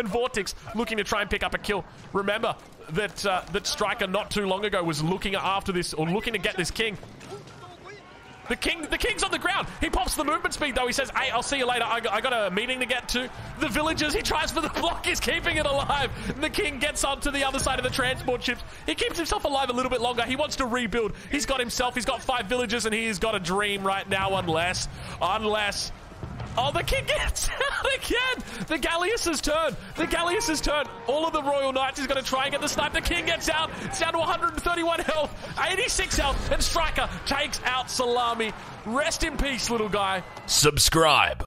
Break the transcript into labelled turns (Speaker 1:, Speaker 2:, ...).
Speaker 1: and Vortex looking to try and pick up a kill. Remember that uh, that Striker not too long ago was looking after this or looking to get this king. The king, the king's on the ground. He pops the movement speed though. He says, "Hey, I'll see you later. I got, I got a meeting to get to." The villagers. He tries for the block. He's keeping it alive. And the king gets onto the other side of the transport ships. He keeps himself alive a little bit longer. He wants to rebuild. He's got himself. He's got five villagers, and he's got a dream right now. Unless, unless Oh, the king gets again! The Gallius's turn! The Gallius's turn! All of the Royal Knights is going to try and get the snipe. The king gets out. It's down to 131 health, 86 health, and Striker takes out Salami. Rest in peace, little guy.
Speaker 2: Subscribe.